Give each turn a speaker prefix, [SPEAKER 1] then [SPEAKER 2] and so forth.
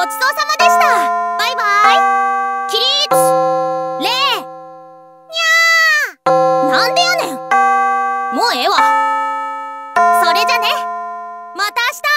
[SPEAKER 1] ごちそうさまでした。バイバイ。キリッチ!レー!ニャー。なんでやねん。もうええわ。それじゃね。また明日。